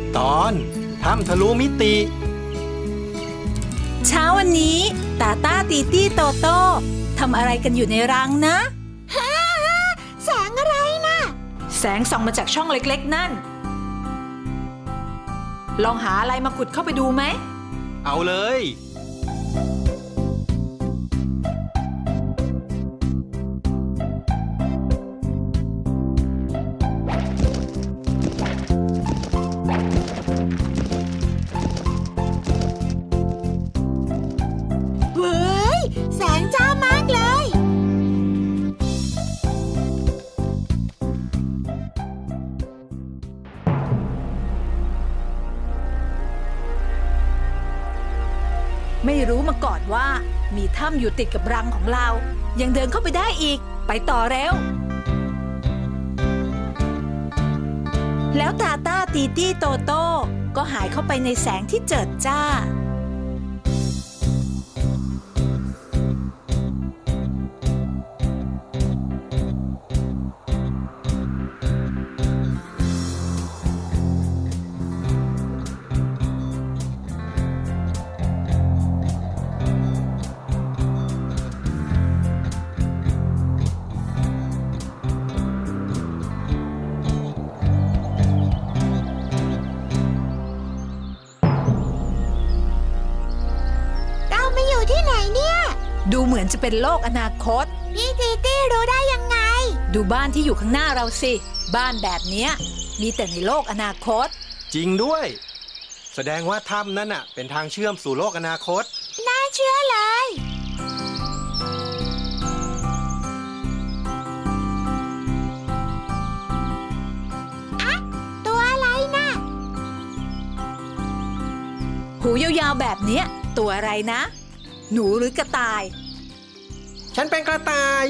ดตอนถ้ำทะลุมิติ เช้าวันนี้ตาตาตีตี้โตโตทำอะไรกันอยู่ในรังนะแสงอะไรนะแสงส่องมาจากช่องเล็ก ๆ นั่น ลองหาอะไรมาขุดเข้าไปดูไหม เอาเลย ไม่รู้มาก่อนว่า มีถ้ำอยู่ติดกับรังของเรา ยังเดินเข้าไปได้อีก ไปต่อเร็ว แล้วตาต้าตีตี้โตโต้ก็หายเข้าไปในแสงที่เจิดจ้า ดูเหมือนจะเป็นโลกอนาคต พี่ตีตี้รู้ได้ยังไง ดูบ้านที่อยู่ข้างหน้าเราสิ บ้านแบบเนี้ย มีแต่ในโลกอนาคต จริงด้วย แสดงว่าถ้ำนั้นน่ะ เป็นทางเชื่อมสู่โลกอนาคต น่าเชื่อเลย อะตัวอะไรนะหูยาวๆแบบเนี้ย ตัวอะไรนะ หนูหรือกระต่าย ฉันเป็นกระต่าย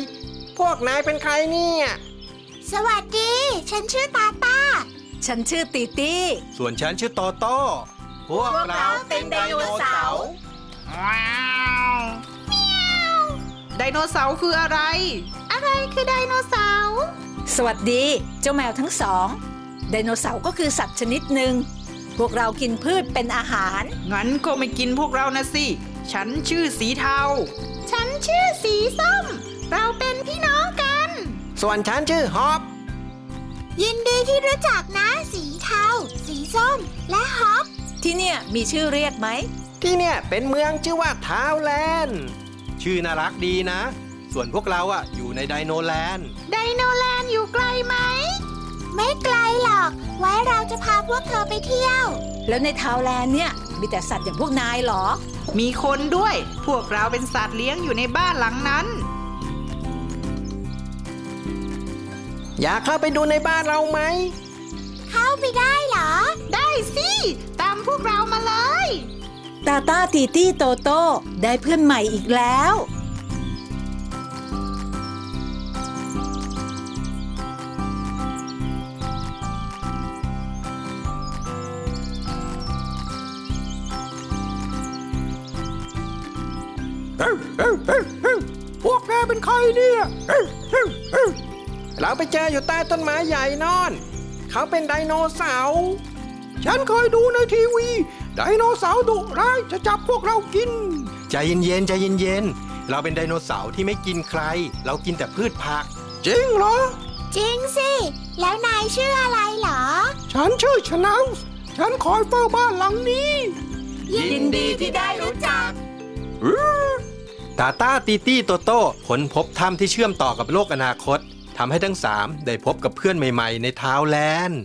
พวกนายเป็นใครเนี่ย สวัสดี ฉันชื่อตาตา ฉันชื่อตีตี้ส่วนฉันชื่อโตโต้พวกเราเป็นไดโนเสาร์ว้าวไดโนเสาร์คืออะไร อะไรคือไดโนเสาร์ สวัสดี เจ้าแมวทั้งสองไดโนเสาร์ก็คือสัตว์ชนิดหนึ่ง พวกเรากินพืชเป็นอาหาร งั้นก็ไม่กินพวกเรานะสิ ฉันชื่อสีเทาฉัน ชื่อสีส้ม เราเป็นพี่น้องกัน ส่วนฉันชื่อฮอปยินดีที่รู้จักนะ สีเทา สีส้ม และฮอป ที่เนี่ยมีชื่อเรียกไหม ที่เนี่ยเป็นเมืองชื่อว่าทาวแลนด์ ชื่อน่ารักดีนะ ส่วนพวกเราอะอยู่ในไดโนแลนด์ ไดโนแลนด์อยู่ไกลไหม ไม่ไกลหรอก ไว้เราจะพาพวกเธอไปเที่ยว แล้วในทาวแลนด์เนี่ย มีแต่สัตว์อย่างพวกนายเหรอ มีคนด้วย พวกเราเป็นสัตว์เลี้ยงอยู่ในบ้านหลังนั้น อยากเข้าไปดูในบ้านเราไหม เข้าไปได้เหรอ ได้สิ ตามพวกเรามาเลย ตาต้าตีตี้โตโต้ได้เพื่อนใหม่อีกแล้ว พวกแกเป็นใครเนี่ยเราไปเจออยู่ใต้ต้นไม้ใหญ่นอน เขาเป็นไดโนเสาร์ ฉันเคยดูในทีวี ไดโนเสาร์ดุร้ายจะจับพวกเรากิน ใจเย็นๆใจเย็นๆ เราเป็นไดโนเสาร์ที่ไม่กินใคร เรากินแต่พืชผัก จริงเหรอ จริงสิ แล้วนายชื่ออะไรเหรอ ฉันชื่อชนาฉันคอยเฝ้าบ้านหลังนี้ ยินดีที่ได้รู้จัก ตาตาตีตี้โตโต้ค้นพบถ้ำที่เชื่อมต่อกับโลกอนาคตทำให้ทั้งสามได้พบกับเพื่อนใหม่ ๆ ในทาวแลนด์